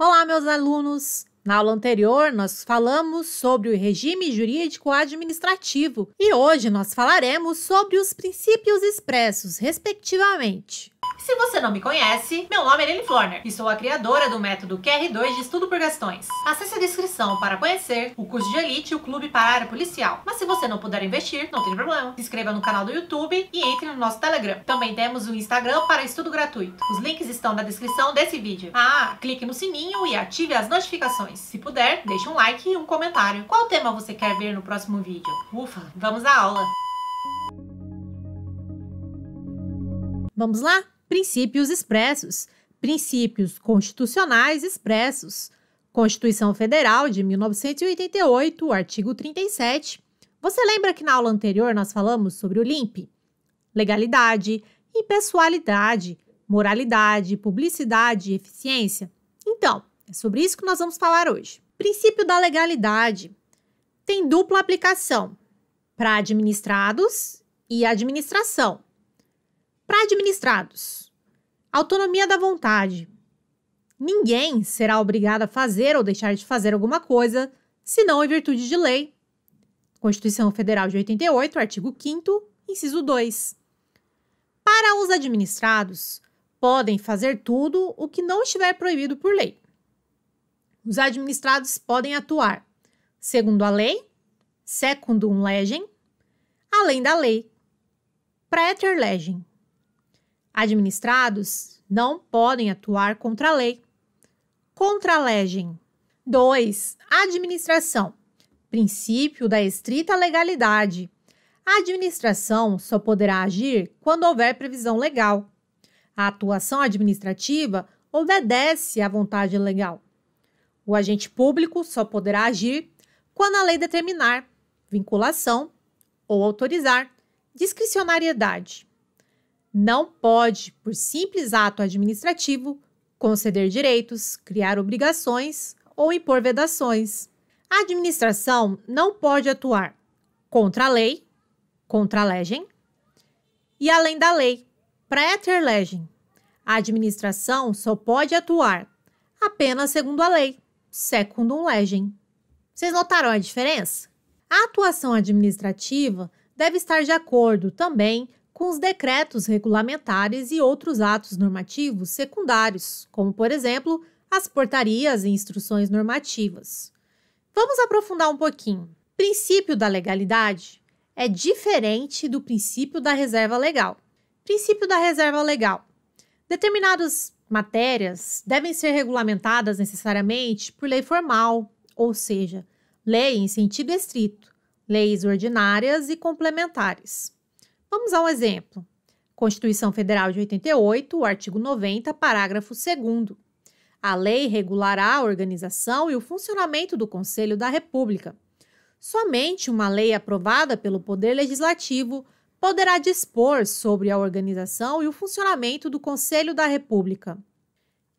Olá, meus alunos! Na aula anterior, nós falamos sobre o regime jurídico administrativo e hoje nós falaremos sobre os princípios expressos, respectivamente. Se você não me conhece, meu nome é Lili Florner e sou a criadora do método QR2 de estudo por questões. Acesse a descrição para conhecer o curso de Elite e o Clube para a área policial. Mas se você não puder investir, não tem problema. Se inscreva no canal do YouTube e entre no nosso Telegram. Também temos o Instagram para estudo gratuito. Os links estão na descrição desse vídeo. Ah, clique no sininho e ative as notificações. Se puder, deixe um like e um comentário. Qual tema você quer ver no próximo vídeo? Ufa, vamos à aula! Vamos lá? Princípios expressos. Princípios constitucionais expressos. Constituição Federal de 1988, artigo 37. Você lembra que na aula anterior nós falamos sobre o LIMP? Legalidade, impessoalidade, moralidade, publicidade e eficiência? É sobre isso que nós vamos falar hoje. Princípio da legalidade tem dupla aplicação para administrados e administração. Para administrados, autonomia da vontade. Ninguém será obrigado a fazer ou deixar de fazer alguma coisa, senão em virtude de lei. Constituição Federal de 88, artigo 5 inciso 2. Para os administrados, podem fazer tudo o que não estiver proibido por lei. Os administrados podem atuar segundo a lei, secundum legem, além da lei, praeter legem, Administrados não podem atuar contra a lei. Contra a legem. 2. Administração. Princípio da estrita legalidade. A administração só poderá agir quando houver previsão legal. A atuação administrativa obedece à vontade legal. O agente público só poderá agir quando a lei determinar vinculação ou autorizar discricionariedade não pode, por simples ato administrativo, conceder direitos, criar obrigações ou impor vedações. A administração não pode atuar contra a lei, contra a legem, e além da lei, praeter legem. A administração só pode atuar apenas segundo a lei, secundum legem. Vocês notaram a diferença? A atuação administrativa deve estar de acordo também com os decretos regulamentares e outros atos normativos secundários, como, por exemplo, as portarias e instruções normativas. Vamos aprofundar um pouquinho. O princípio da legalidade é diferente do princípio da reserva legal. Princípio da reserva legal. Determinadas matérias devem ser regulamentadas necessariamente por lei formal, ou seja, lei em sentido estrito, leis ordinárias e complementares. Vamos a um exemplo. Constituição Federal de 88, artigo 90, parágrafo 2. A lei regulará a organização e o funcionamento do Conselho da República. Somente uma lei aprovada pelo Poder Legislativo poderá dispor sobre a organização e o funcionamento do Conselho da República.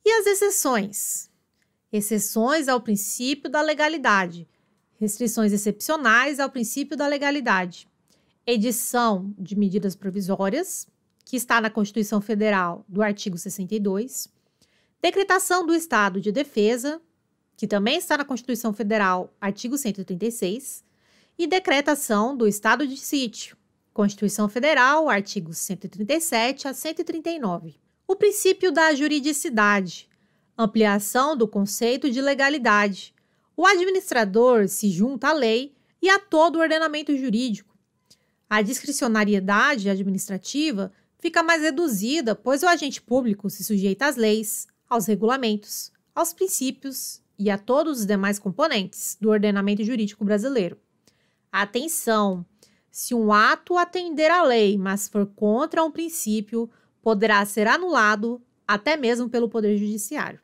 E as exceções? Exceções ao princípio da legalidade, restrições excepcionais ao princípio da legalidade edição de medidas provisórias, que está na Constituição Federal do artigo 62, decretação do estado de defesa, que também está na Constituição Federal, artigo 136, e decretação do estado de sítio, Constituição Federal, artigos 137 a 139. O princípio da juridicidade, ampliação do conceito de legalidade. O administrador se junta à lei e a todo o ordenamento jurídico a discricionariedade administrativa fica mais reduzida, pois o agente público se sujeita às leis, aos regulamentos, aos princípios e a todos os demais componentes do ordenamento jurídico brasileiro. Atenção! Se um ato atender à lei, mas for contra um princípio, poderá ser anulado até mesmo pelo Poder Judiciário.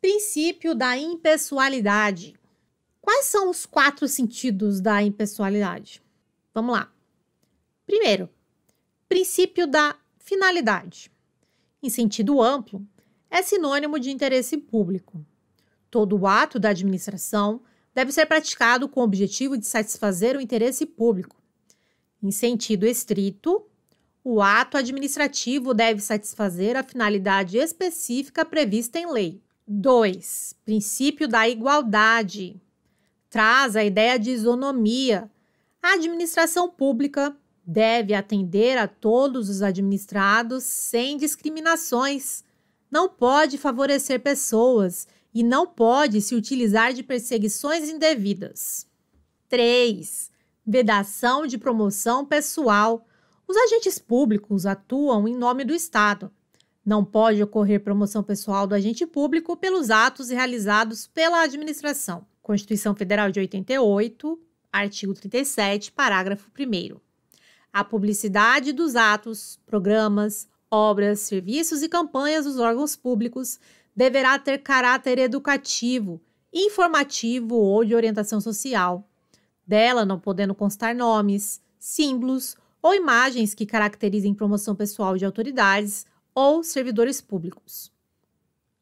Princípio da impessoalidade. Quais são os quatro sentidos da impessoalidade? Vamos lá. Primeiro, princípio da finalidade. Em sentido amplo, é sinônimo de interesse público. Todo ato da administração deve ser praticado com o objetivo de satisfazer o interesse público. Em sentido estrito, o ato administrativo deve satisfazer a finalidade específica prevista em lei. 2. Princípio da igualdade. Traz a ideia de isonomia. A administração pública deve atender a todos os administrados sem discriminações. Não pode favorecer pessoas e não pode se utilizar de perseguições indevidas. 3. Vedação de promoção pessoal. Os agentes públicos atuam em nome do Estado. Não pode ocorrer promoção pessoal do agente público pelos atos realizados pela administração. Constituição Federal de 88, artigo 37, parágrafo 1. A publicidade dos atos, programas, obras, serviços e campanhas dos órgãos públicos deverá ter caráter educativo, informativo ou de orientação social. Dela não podendo constar nomes, símbolos ou imagens que caracterizem promoção pessoal de autoridades, ou servidores públicos.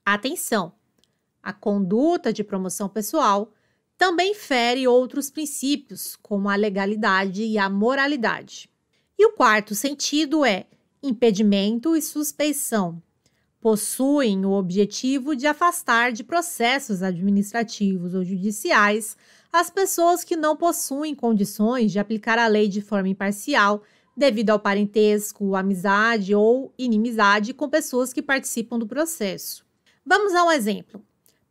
Atenção! A conduta de promoção pessoal também fere outros princípios, como a legalidade e a moralidade. E o quarto sentido é impedimento e suspeição. Possuem o objetivo de afastar de processos administrativos ou judiciais as pessoas que não possuem condições de aplicar a lei de forma imparcial devido ao parentesco, amizade ou inimizade com pessoas que participam do processo. Vamos a um exemplo.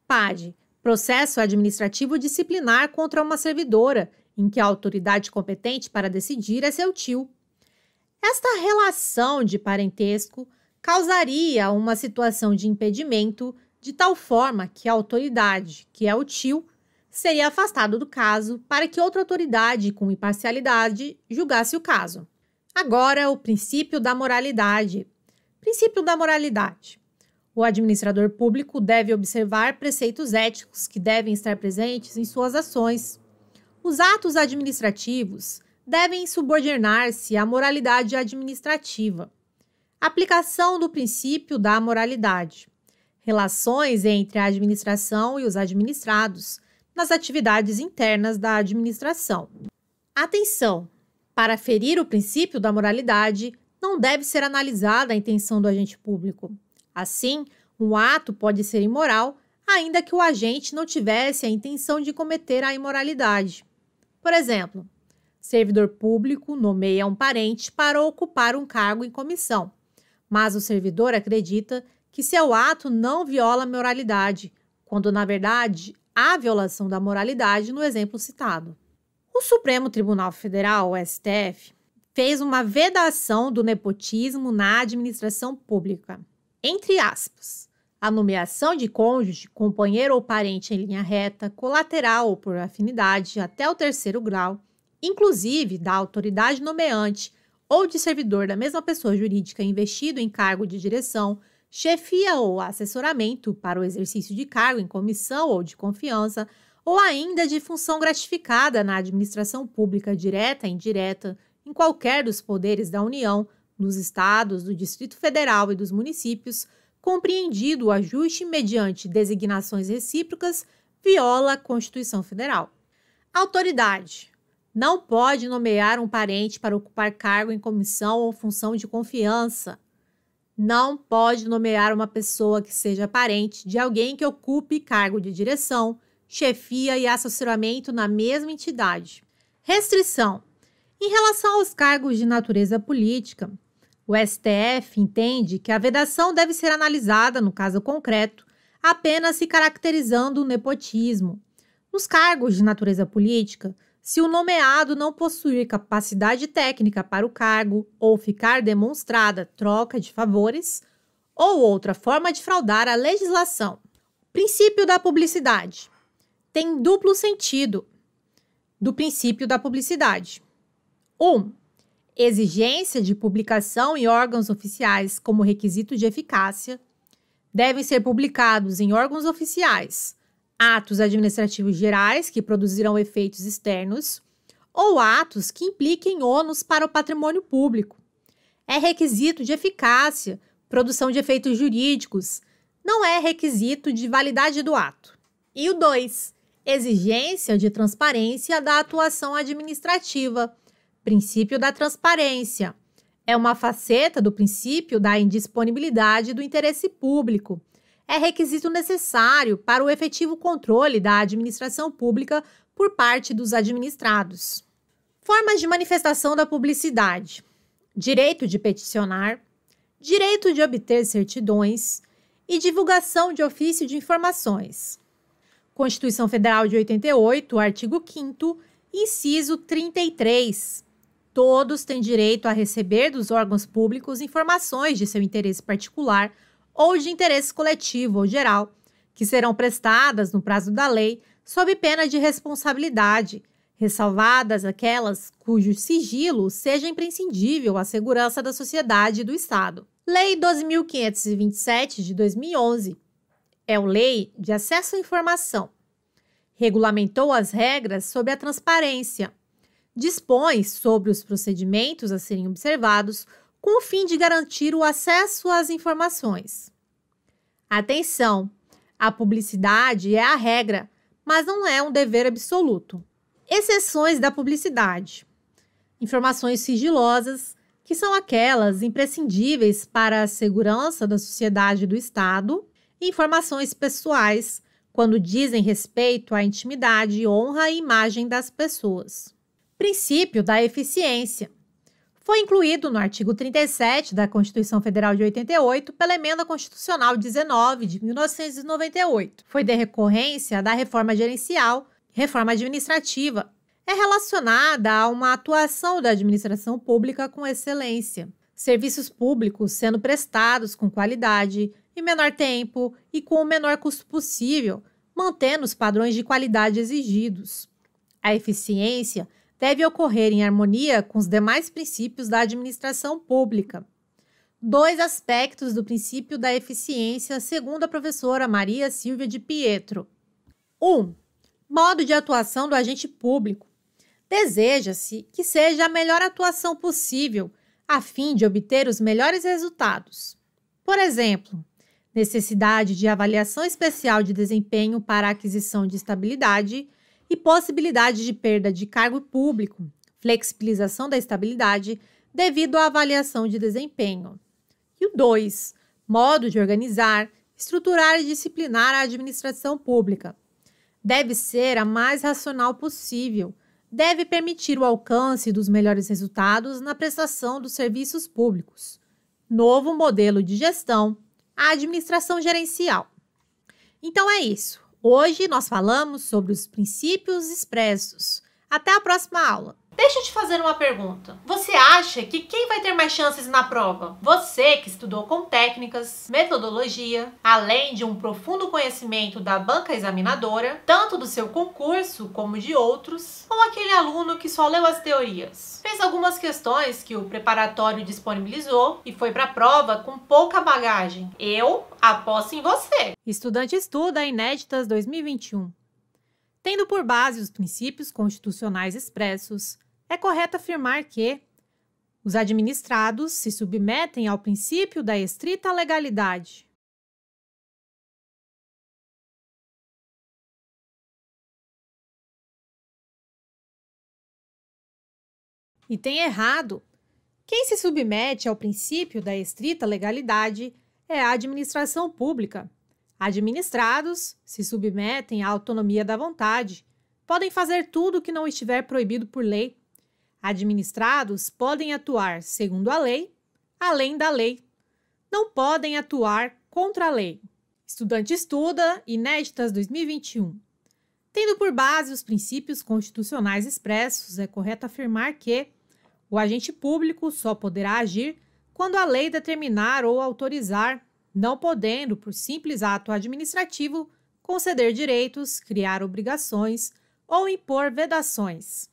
PAD, processo administrativo disciplinar contra uma servidora, em que a autoridade competente para decidir é seu tio. Esta relação de parentesco causaria uma situação de impedimento de tal forma que a autoridade, que é o tio, seria afastado do caso para que outra autoridade com imparcialidade julgasse o caso. Agora, o princípio da moralidade. Princípio da moralidade. O administrador público deve observar preceitos éticos que devem estar presentes em suas ações. Os atos administrativos devem subordinar-se à moralidade administrativa. Aplicação do princípio da moralidade. Relações entre a administração e os administrados nas atividades internas da administração. Atenção! Para ferir o princípio da moralidade, não deve ser analisada a intenção do agente público. Assim, um ato pode ser imoral, ainda que o agente não tivesse a intenção de cometer a imoralidade. Por exemplo, servidor público nomeia um parente para ocupar um cargo em comissão, mas o servidor acredita que seu ato não viola a moralidade, quando na verdade há violação da moralidade no exemplo citado. O Supremo Tribunal Federal, STF, fez uma vedação do nepotismo na administração pública. Entre aspas, a nomeação de cônjuge, companheiro ou parente em linha reta, colateral ou por afinidade até o terceiro grau, inclusive da autoridade nomeante ou de servidor da mesma pessoa jurídica investido em cargo de direção, chefia ou assessoramento para o exercício de cargo em comissão ou de confiança, ou ainda de função gratificada na administração pública direta e indireta, em qualquer dos poderes da União, dos estados, do Distrito Federal e dos municípios, compreendido o ajuste mediante designações recíprocas, viola a Constituição Federal. Autoridade. Não pode nomear um parente para ocupar cargo em comissão ou função de confiança. Não pode nomear uma pessoa que seja parente de alguém que ocupe cargo de direção, chefia e assessoramento na mesma entidade. Restrição. Em relação aos cargos de natureza política, o STF entende que a vedação deve ser analisada, no caso concreto, apenas se caracterizando o nepotismo. Nos cargos de natureza política, se o nomeado não possuir capacidade técnica para o cargo ou ficar demonstrada troca de favores ou outra forma de fraudar a legislação. Princípio da publicidade tem duplo sentido do princípio da publicidade. 1. Um, exigência de publicação em órgãos oficiais como requisito de eficácia. Devem ser publicados em órgãos oficiais atos administrativos gerais que produzirão efeitos externos ou atos que impliquem ônus para o patrimônio público. É requisito de eficácia, produção de efeitos jurídicos, não é requisito de validade do ato. E o 2 exigência de transparência da atuação administrativa, princípio da transparência. É uma faceta do princípio da indisponibilidade do interesse público. É requisito necessário para o efetivo controle da administração pública por parte dos administrados. Formas de manifestação da publicidade: direito de peticionar, direito de obter certidões e divulgação de ofício de informações. Constituição Federal de 88, artigo 5, inciso 33. Todos têm direito a receber dos órgãos públicos informações de seu interesse particular ou de interesse coletivo ou geral, que serão prestadas no prazo da lei, sob pena de responsabilidade, ressalvadas aquelas cujo sigilo seja imprescindível à segurança da sociedade e do Estado. Lei 12.527 de 2011 é o Lei de Acesso à Informação. Regulamentou as regras sobre a transparência, dispõe sobre os procedimentos a serem observados com o fim de garantir o acesso às informações. Atenção! A publicidade é a regra, mas não é um dever absoluto. Exceções da publicidade: informações sigilosas, que são aquelas imprescindíveis para a segurança da sociedade e do Estado, e informações pessoais, quando dizem respeito à intimidade, honra e imagem das pessoas princípio da eficiência. Foi incluído no artigo 37 da Constituição Federal de 88 pela Emenda Constitucional 19 de 1998. Foi decorrência da reforma gerencial, reforma administrativa. É relacionada a uma atuação da administração pública com excelência. Serviços públicos sendo prestados com qualidade, em menor tempo e com o menor custo possível, mantendo os padrões de qualidade exigidos. A eficiência deve ocorrer em harmonia com os demais princípios da administração pública. Dois aspectos do princípio da eficiência, segundo a professora Maria Silvia de Pietro. 1. Um, modo de atuação do agente público. Deseja-se que seja a melhor atuação possível, a fim de obter os melhores resultados. Por exemplo, necessidade de avaliação especial de desempenho para aquisição de estabilidade e possibilidade de perda de cargo público, flexibilização da estabilidade devido à avaliação de desempenho. E o 2. Modo de organizar, estruturar e disciplinar a administração pública. Deve ser a mais racional possível, deve permitir o alcance dos melhores resultados na prestação dos serviços públicos. Novo modelo de gestão, a administração gerencial. Então é isso. Hoje nós falamos sobre os princípios expressos. Até a próxima aula! Deixa eu te fazer uma pergunta. Você acha que quem vai ter mais chances na prova? Você que estudou com técnicas, metodologia, além de um profundo conhecimento da banca examinadora, tanto do seu concurso como de outros, ou aquele aluno que só leu as teorias? Fez algumas questões que o preparatório disponibilizou e foi para a prova com pouca bagagem. Eu aposto em você. Estudante estuda Inéditas 2021. Tendo por base os princípios constitucionais expressos, é correto afirmar que os administrados se submetem ao princípio da estrita legalidade. E tem errado. Quem se submete ao princípio da estrita legalidade é a administração pública. Administrados se submetem à autonomia da vontade, podem fazer tudo o que não estiver proibido por lei Administrados podem atuar segundo a lei, além da lei. Não podem atuar contra a lei. Estudante estuda, inéditas 2021. Tendo por base os princípios constitucionais expressos, é correto afirmar que o agente público só poderá agir quando a lei determinar ou autorizar, não podendo, por simples ato administrativo, conceder direitos, criar obrigações ou impor vedações.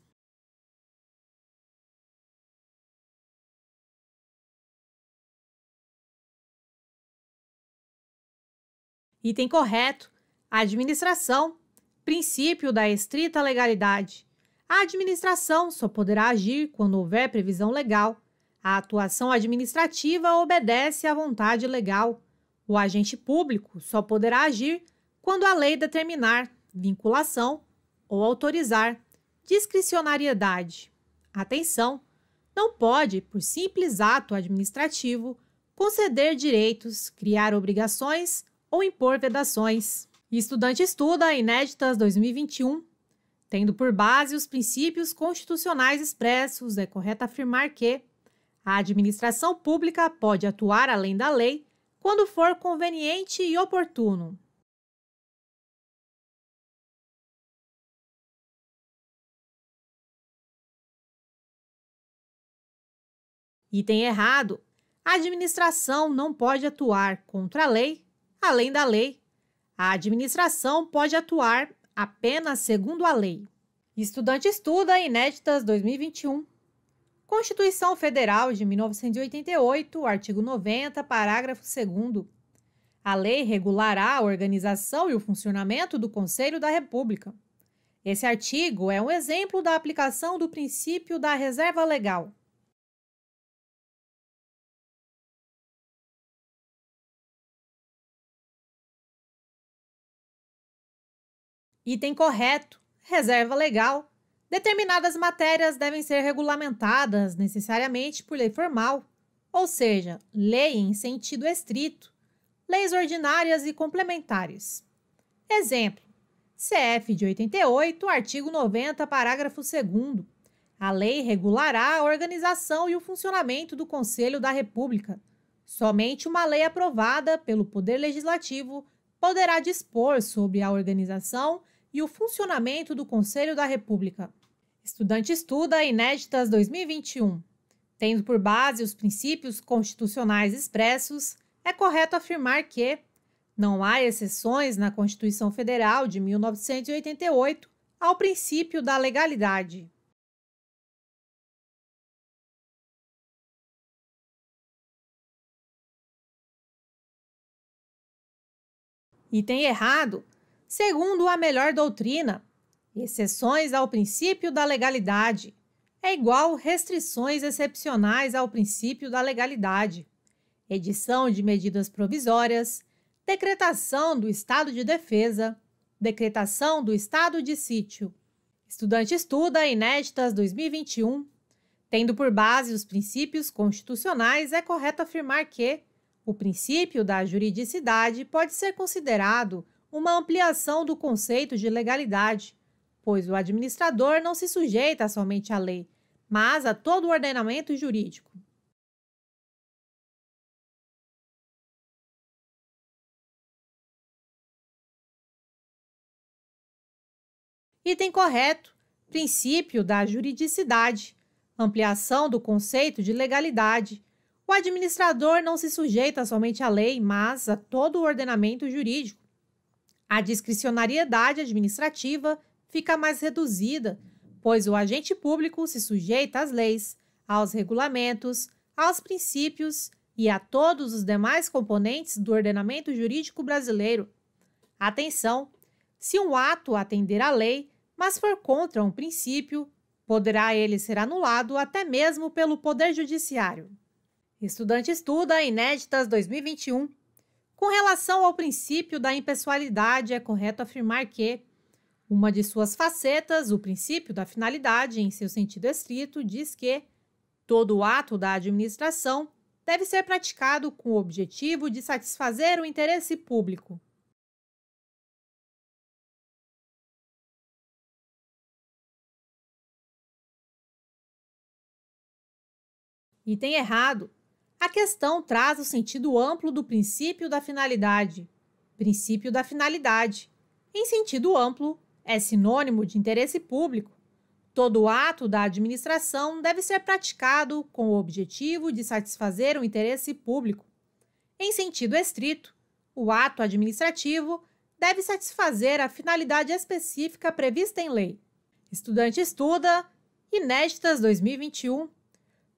Item correto: administração. Princípio da estrita legalidade. A administração só poderá agir quando houver previsão legal. A atuação administrativa obedece à vontade legal. O agente público só poderá agir quando a lei determinar vinculação ou autorizar discricionariedade. Atenção! Não pode, por simples ato administrativo, conceder direitos, criar obrigações ou impor vedações. Estudante estuda Inéditas 2021. Tendo por base os princípios constitucionais expressos, é correto afirmar que a administração pública pode atuar além da lei quando for conveniente e oportuno. Item errado. A administração não pode atuar contra a lei, além da lei. A administração pode atuar apenas segundo a lei. Estudante estuda Inéditas 2021. Constituição Federal de 1988, artigo 90, parágrafo 2 A lei regulará a organização e o funcionamento do Conselho da República. Esse artigo é um exemplo da aplicação do princípio da reserva legal. Item correto: reserva legal. Determinadas matérias devem ser regulamentadas necessariamente por lei formal, ou seja, lei em sentido estrito, leis ordinárias e complementares. Exemplo: CF de 88, artigo 90, parágrafo 2. A lei regulará a organização e o funcionamento do Conselho da República. Somente uma lei aprovada pelo Poder Legislativo poderá dispor sobre a organização e o funcionamento do Conselho da República. Estudante estuda Inéditas 2021. Tendo por base os princípios constitucionais expressos, é correto afirmar que não há exceções na Constituição Federal de 1988 ao princípio da legalidade. Item errado segundo a melhor doutrina, exceções ao princípio da legalidade é igual restrições excepcionais ao princípio da legalidade, edição de medidas provisórias, decretação do estado de defesa, decretação do estado de sítio. Estudante estuda Inéditas 2021. Tendo por base os princípios constitucionais, é correto afirmar que o princípio da juridicidade pode ser considerado uma ampliação do conceito de legalidade, pois o administrador não se sujeita somente à lei, mas a todo o ordenamento jurídico. Item correto: princípio da juridicidade, ampliação do conceito de legalidade. O administrador não se sujeita somente à lei, mas a todo o ordenamento jurídico. A discricionariedade administrativa fica mais reduzida, pois o agente público se sujeita às leis, aos regulamentos, aos princípios e a todos os demais componentes do ordenamento jurídico brasileiro. Atenção! Se um ato atender à lei, mas for contra um princípio, poderá ele ser anulado até mesmo pelo Poder Judiciário. Estudante estuda Inéditas 2021. Com relação ao princípio da impessoalidade, é correto afirmar que uma de suas facetas, o princípio da finalidade, em seu sentido estrito, diz que todo ato da administração deve ser praticado com o objetivo de satisfazer o interesse público. Item errado. A questão traz o sentido amplo do princípio da finalidade. Princípio da finalidade. Em sentido amplo, é sinônimo de interesse público. Todo ato da administração deve ser praticado com o objetivo de satisfazer o interesse público. Em sentido estrito, o ato administrativo deve satisfazer a finalidade específica prevista em lei. Estudante estuda Inéditas 2021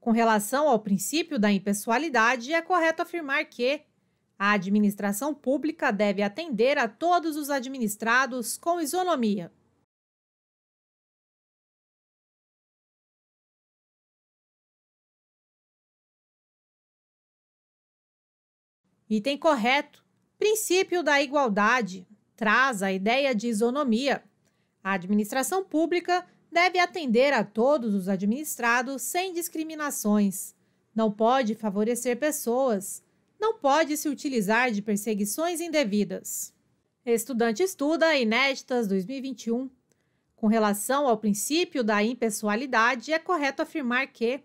com relação ao princípio da impessoalidade, é correto afirmar que a administração pública deve atender a todos os administrados com isonomia. Item correto. Princípio da igualdade traz a ideia de isonomia. A administração pública deve atender a todos os administrados sem discriminações. Não pode favorecer pessoas, não pode se utilizar de perseguições indevidas. Estudante estuda Inéditas 2021. Com relação ao princípio da impessoalidade, é correto afirmar que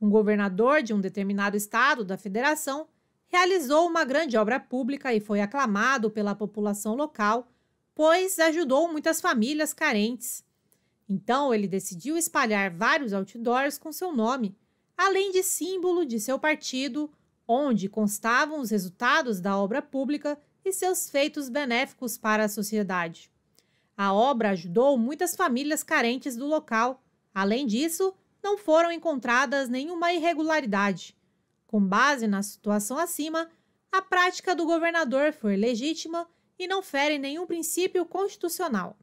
um governador de um determinado estado da federação realizou uma grande obra pública e foi aclamado pela população local, pois ajudou muitas famílias carentes. Então ele decidiu espalhar vários outdoors com seu nome, além de símbolo de seu partido, onde constavam os resultados da obra pública e seus feitos benéficos para a sociedade. A obra ajudou muitas famílias carentes do local. Além disso, não foram encontradas nenhuma irregularidade. Com base na situação acima, a prática do governador foi legítima e não fere nenhum princípio constitucional.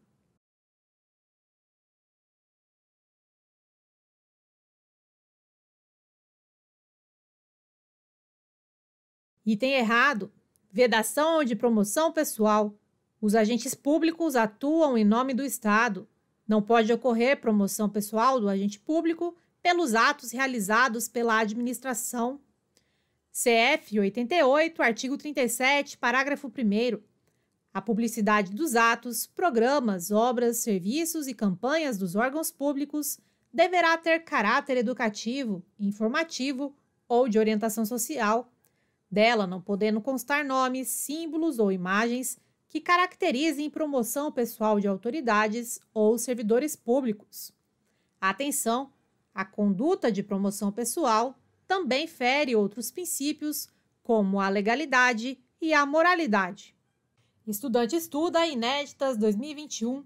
Item errado: vedação de promoção pessoal. Os agentes públicos atuam em nome do Estado. Não pode ocorrer promoção pessoal do agente público pelos atos realizados pela administração. CF 88, artigo 37, parágrafo 1. A publicidade dos atos, programas, obras, serviços e campanhas dos órgãos públicos deverá ter caráter educativo, informativo ou de orientação social. Dela não podendo constar nomes, símbolos ou imagens que caracterizem promoção pessoal de autoridades ou servidores públicos. Atenção! A conduta de promoção pessoal também fere outros princípios, como a legalidade e a moralidade. Estudante estuda Inéditas 2021.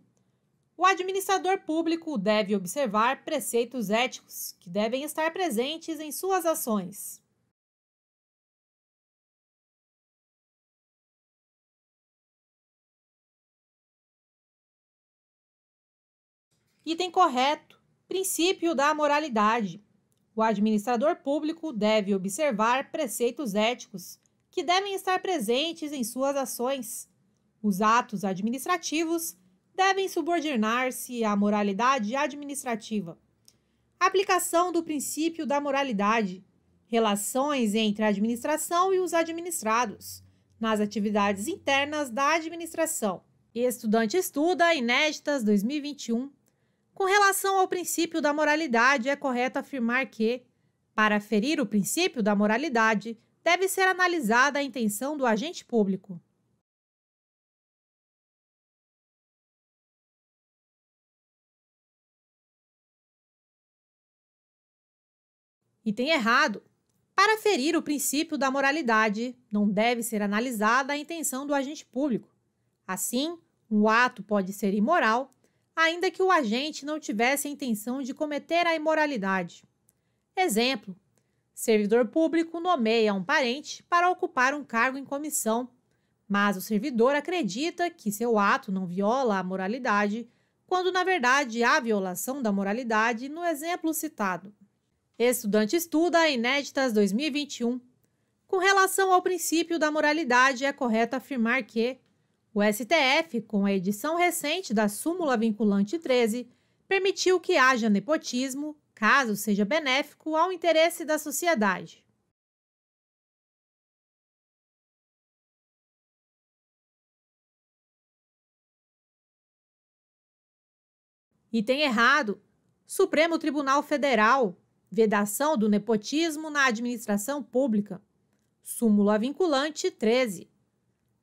O administrador público deve observar preceitos éticos que devem estar presentes em suas ações. Item correto: princípio da moralidade. O administrador público deve observar preceitos éticos que devem estar presentes em suas ações. Os atos administrativos devem subordinar-se à moralidade administrativa. Aplicação do princípio da moralidade. Relações entre a administração e os administrados nas atividades internas da administração. Estudante estuda Inéditas 2021. Com relação ao princípio da moralidade, é correto afirmar que, para ferir o princípio da moralidade, deve ser analisada a intenção do agente público. Item errado. Para ferir o princípio da moralidade, não deve ser analisada a intenção do agente público. Assim, um ato pode ser imoral ainda que o agente não tivesse a intenção de cometer a imoralidade. Exemplo: servidor público nomeia um parente para ocupar um cargo em comissão, mas o servidor acredita que seu ato não viola a moralidade, quando na verdade há violação da moralidade no exemplo citado. Estudante estuda Inéditas 2021. Com relação ao princípio da moralidade, é correto afirmar que o STF, com a edição recente da súmula vinculante 13, permitiu que haja nepotismo, caso seja benéfico ao interesse da sociedade. Item errado. Supremo Tribunal Federal. Vedação do nepotismo na administração pública. Súmula vinculante 13.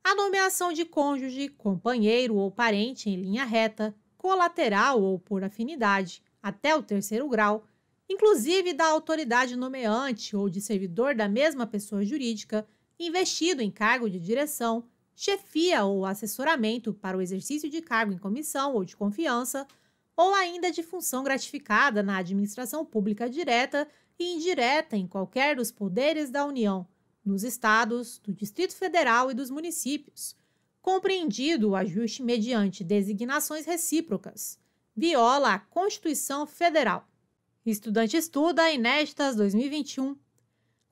A nomeação de cônjuge, companheiro ou parente em linha reta, colateral ou por afinidade, até o terceiro grau, inclusive da autoridade nomeante ou de servidor da mesma pessoa jurídica, investido em cargo de direção, chefia ou assessoramento para o exercício de cargo em comissão ou de confiança, ou ainda de função gratificada na administração pública direta e indireta em qualquer dos poderes da União nos estados, do Distrito Federal e dos municípios, compreendido o ajuste mediante designações recíprocas, viola a Constituição Federal. Estudante estuda Inéditas 2021.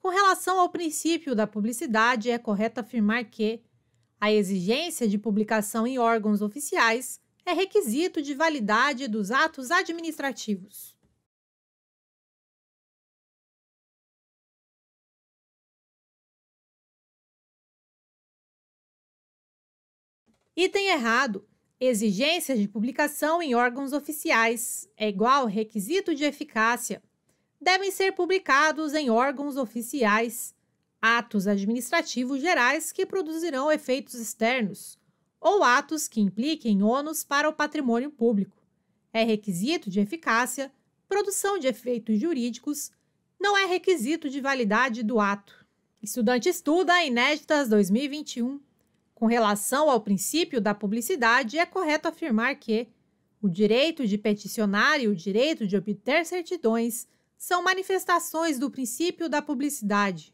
Com relação ao princípio da publicidade, é correto afirmar que a exigência de publicação em órgãos oficiais é requisito de validade dos atos administrativos. Item errado. Exigências de publicação em órgãos oficiais é igual requisito de eficácia. Devem ser publicados em órgãos oficiais atos administrativos gerais que produzirão efeitos externos ou atos que impliquem ônus para o patrimônio público. É requisito de eficácia, produção de efeitos jurídicos, não é requisito de validade do ato. Estudante estuda Inéditas 2021. Com relação ao princípio da publicidade, é correto afirmar que o direito de peticionar e o direito de obter certidões são manifestações do princípio da publicidade.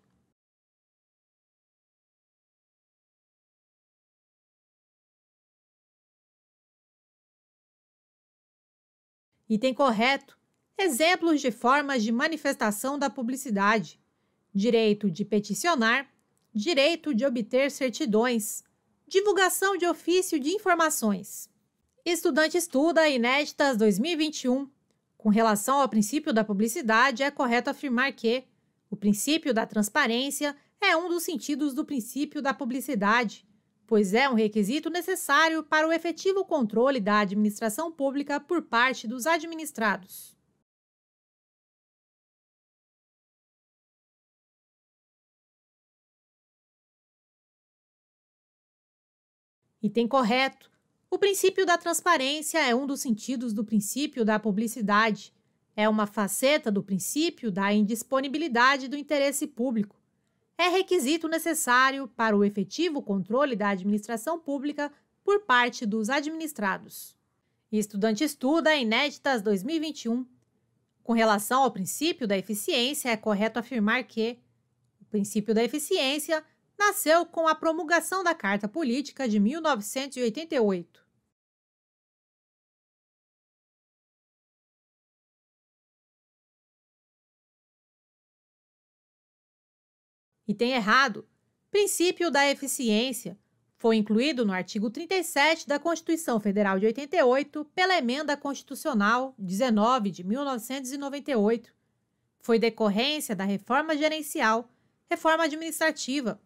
Item correto. Exemplos de formas de manifestação da publicidade: direito de peticionar, direito de obter certidões, Divulgação de ofício de informações. Estudante estuda Inéditas 2021. Com relação ao princípio da publicidade, é correto afirmar que o princípio da transparência é um dos sentidos do princípio da publicidade, pois é um requisito necessário para o efetivo controle da administração pública por parte dos administrados. Item correto. O princípio da transparência é um dos sentidos do princípio da publicidade. É uma faceta do princípio da indisponibilidade do interesse público. É requisito necessário para o efetivo controle da administração pública por parte dos administrados. Estudante estuda Inéditas 2021. Com relação ao princípio da eficiência, é correto afirmar que o princípio da eficiência nasceu com a promulgação da Carta Política de 1988. E tem errado. Princípio da eficiência foi incluído no artigo 37 da Constituição Federal de 88 pela Emenda Constitucional 19 de 1998. Foi decorrência da reforma gerencial, reforma administrativa,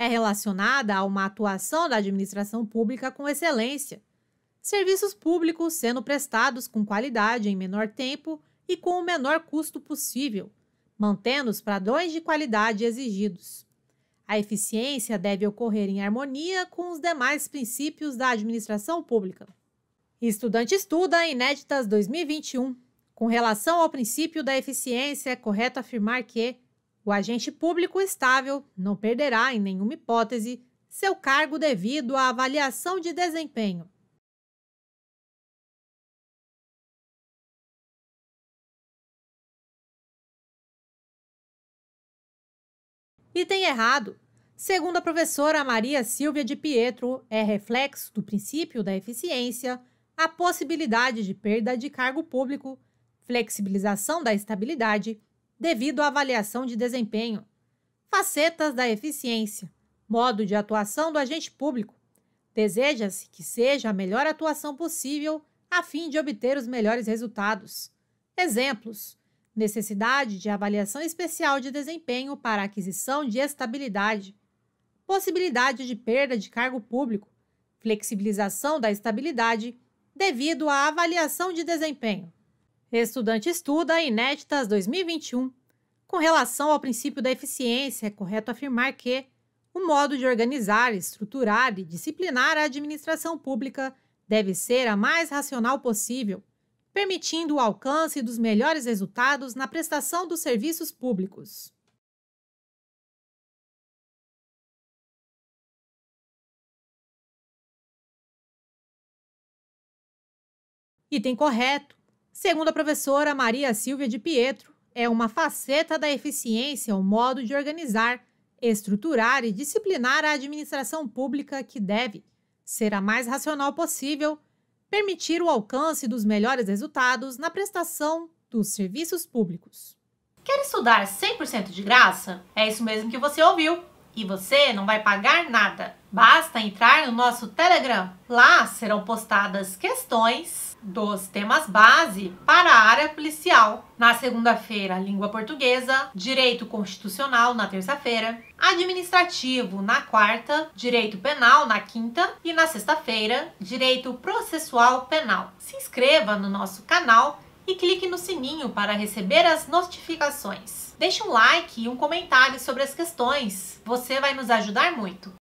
é relacionada a uma atuação da administração pública com excelência, serviços públicos sendo prestados com qualidade em menor tempo e com o menor custo possível, mantendo os padrões de qualidade exigidos. A eficiência deve ocorrer em harmonia com os demais princípios da administração pública. Estudante estuda Inéditas 2021. Com relação ao princípio da eficiência, é correto afirmar que o agente público estável não perderá, em nenhuma hipótese, seu cargo devido à avaliação de desempenho. Item errado. Segundo a professora Maria Silvia de Pietro, é reflexo do princípio da eficiência a possibilidade de perda de cargo público, flexibilização da estabilidade devido à avaliação de desempenho, facetas da eficiência, modo de atuação do agente público. Deseja-se que seja a melhor atuação possível a fim de obter os melhores resultados. Exemplos: necessidade de avaliação especial de desempenho para aquisição de estabilidade, possibilidade de perda de cargo público, flexibilização da estabilidade devido à avaliação de desempenho. Estudante estuda Inéditas 2021. Com relação ao princípio da eficiência, é correto afirmar que o modo de organizar, estruturar e disciplinar a administração pública deve ser a mais racional possível, permitindo o alcance dos melhores resultados na prestação dos serviços públicos. Item correto. Segundo a professora Maria Silvia de Pietro, é uma faceta da eficiência o modo de organizar, estruturar e disciplinar a administração pública que deve ser a mais racional possível, permitir o alcance dos melhores resultados na prestação dos serviços públicos. Quer estudar 100% de graça? É isso mesmo que você ouviu. E você não vai pagar nada. Basta entrar no nosso Telegram. Lá serão postadas questões dos temas base para a área policial. Na segunda-feira, língua portuguesa, direito constitucional na terça-feira, administrativo na quarta, direito penal na quinta e na sexta-feira, direito processual penal. Se inscreva no nosso canal e clique no sininho para receber as notificações. Deixe um like e um comentário sobre as questões, você vai nos ajudar muito.